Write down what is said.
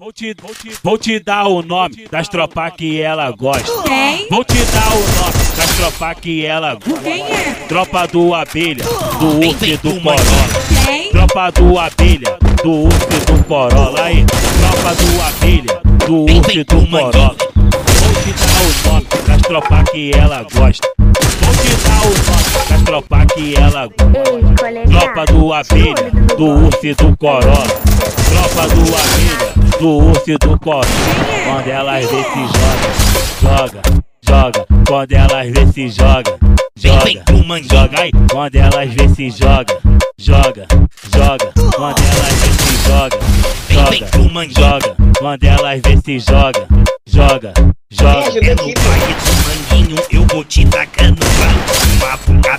Vou te, vou, te, vou te dar o nome das tropas que ela gosta. Quem? Vou te dar o nome das tropas que ela gosta. Quem é? Tropa do Abelha, do Urso e do Corolla. Quem? Tropa do Abelha, do Urso e do Corolla. Aí, tropa do Abelha, do Urso e do Corolla. Vou te dar o nome das tropas que ela gosta. Vou te dar o nome das tropas que ela gosta. Tropa do Abelha, do Urso e do Corolla. Tropa do Abelha, do Urso e do Corolla. Quando elas vê se joga, joga, joga. Quando elas vê se joga, joga, joga. Aí, quando elas vê se joga, joga, joga. Quando elas vê se joga, joga, joga. Quando elas vê se joga, joga, joga. É no baile do manguinho, eu vou te tacar no pau. Toma fuca,